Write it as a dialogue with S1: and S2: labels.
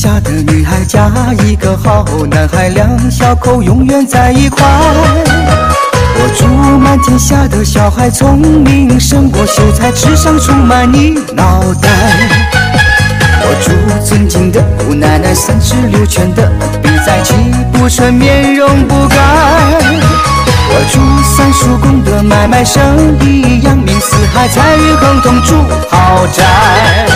S1: 下的女孩嫁一个好男孩两小口永远在一块我祝满天下的小孩聪明胜过秀才智商充满你脑袋我祝尊敬的姑奶奶三十六圈的比赛气不喘面容不改我祝三叔公的买卖生意扬名四海财运亨通住豪宅。